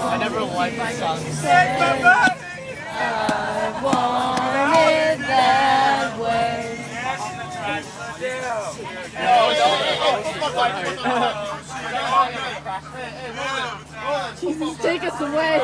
I never liked this song. I wanted that way. Jesus, take us away.